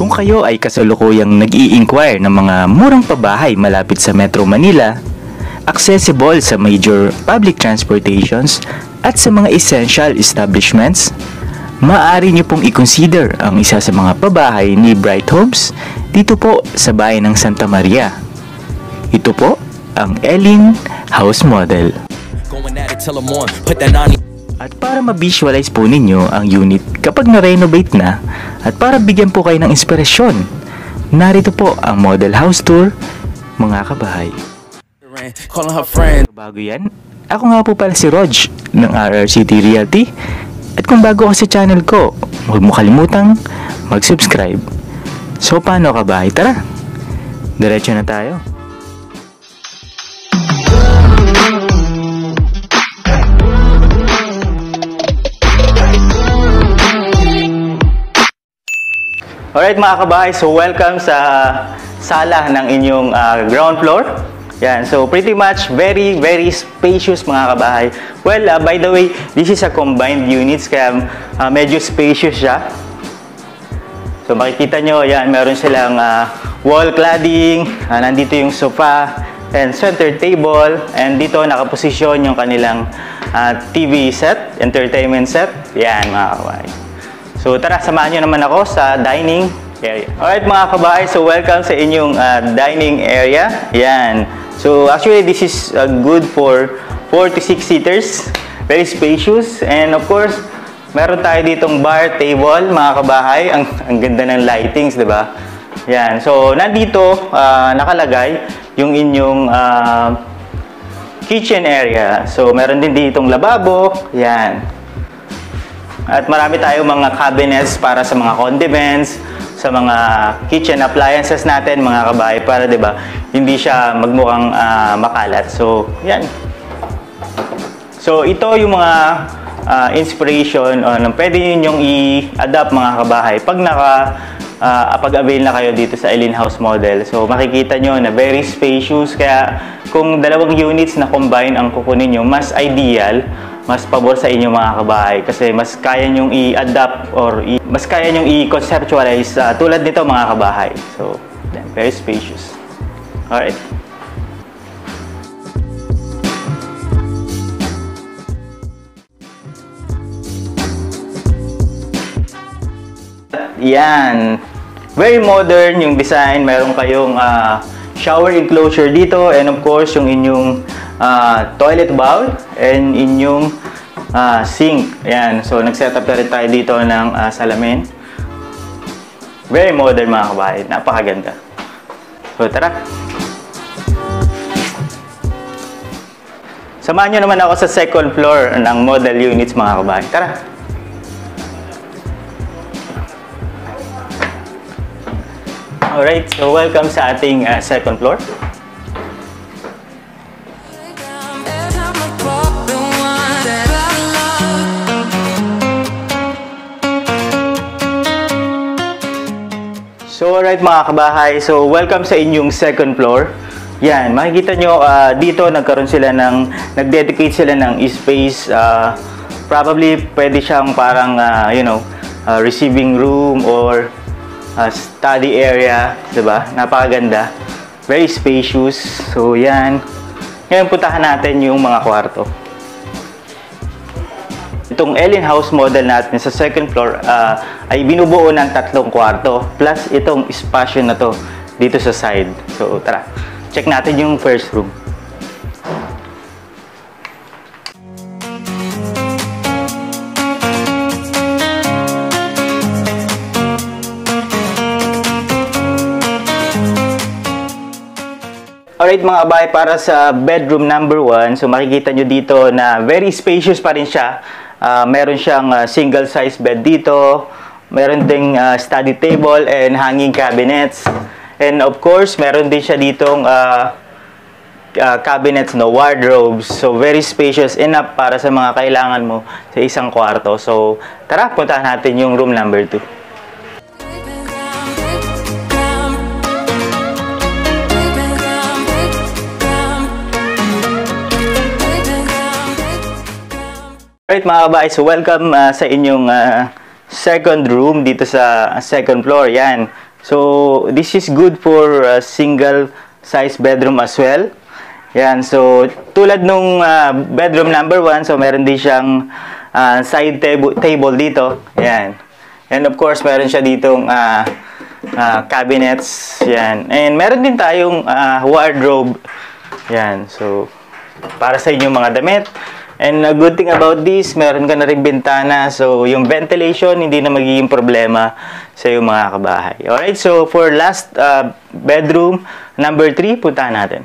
Kung kayo ay kasalukuyang nag inquire ng mga murang pabahay malapit sa Metro Manila, accessible sa major public transportations at sa mga essential establishments, maaari nyo pong i-consider ang isa sa mga pabahay ni Bright Homes dito po sa bayan ng Santa Maria. Ito po ang Elin House Model. Going at it till I'm on. Put that 90 At para ma-visualize po ninyo ang unit kapag na-renovate na at para bigyan po kayo ng inspirasyon, narito po ang model house tour, mga kabahay. Bago yan, ako nga po pala si Rog ng RRCT Realty at kung bago ka sa channel ko, huwag mo kalimutang mag-subscribe. So paano kabahay? Tara, diretso na tayo. Alright mga kabahay, so welcome sa sala ng inyong ah, ground floor. Yan, so pretty much very very spacious mga kabahay. Well, ah, by the way, this is a combined units kaya ah, medyo spacious siya. So makikita nyo, yan, meron silang ah, wall cladding, ah, nandito yung sofa and center table and dito nakaposisyon yung kanilang ah, TV set, entertainment set. Yan mga kabahay. So tara, samahan nyo naman ako sa dining area. Alright mga kabahay, so welcome sa inyong ah, dining area. Yan. So actually this is uh, good for 4 to 6 seaters. Very spacious and of course, meron tayo ditong bar table mga kabahay. Ang, ang ganda ng lightings, di ba? Yan. So nandito ah, nakalagay yung inyong ah, kitchen area. So meron din ditong lababo. Yan. At marami tayong mga cabinets para sa mga condiments, sa mga kitchen appliances natin, mga kabahay, para 'di ba, hindi siya magmukhang ah, makalat. So, 'yan. So, ito yung mga ah, inspiration o nang pwede ninyong i-adapt mga kabahay pag naka ah, pag-avail na kayo dito sa Eileen House model. So, makikita nyo na very spacious kaya kung dalawang units na combine ang kukunin nyo, mas ideal mas pabor sa inyo mga kabahay kasi mas kaya nyong i-adapt or i- mas kaya nyong i-conceptualize ah, tulad nito mga kabahay. So, very spacious. Alright. Yan. Very modern yung design. Meron kayong ah, shower enclosure dito and of course yung inyong ah, toilet bowl and inyong ah, sink. Yan. So nag-setup na rin tayo dito ng ah, salamin. Very modern mga kabahay. Napakaganda. So tara. Samahan nyo naman ako sa second floor ng model units mga kabahay. Tara. Alright, so welcome sa ating ah, second floor. Alright mga kabahay, so welcome sa inyong second floor. Yan, makikita nyo ah, dito nagkaroon sila ng, nag-dedicate sila ng space. ah, probably pwede siyang parang, ah, you know, ah, receiving room or ah, study area, ba? Napakaganda. Very spacious. So, 'yan. Ngayon puntahan natin yung mga kwarto. Itong Ellen House model natin sa second floor ah, ay binubuo ng tatlong kwarto plus itong espasyo na to dito sa side. So, tara. Check natin yung first room. Alright mga kabay, para sa bedroom number 1, so makikita nyo dito na very spacious pa rin siya. Ah, meron siyang ah, single size bed dito. Meron ding ah, study table and hanging cabinets. And of course, meron din siya ditong ah, ah, cabinets, no, wardrobes. So very spacious enough para sa mga kailangan mo sa isang kwarto. So tara, puntahan natin yung room number 2. Alright mga kabahay, so welcome ah, sa inyong ah, second room dito sa second floor. Yan. So, this is good for uh, single size bedroom as well. Yan, so tulad nung uh, bedroom number 1, so meron din siyang uh, side table, table dito. Yan. And of course, meron siya ditong uh, uh, cabinets. Yan. And meron din tayong uh, wardrobe. Yan. So, para sa inyong mga damit. And a good thing about this, meron ka na rin bintana. So, yung ventilation, hindi na magiging problema sa iyong mga kabahay. Alright, so for last uh, bedroom, number 3, puntahan natin.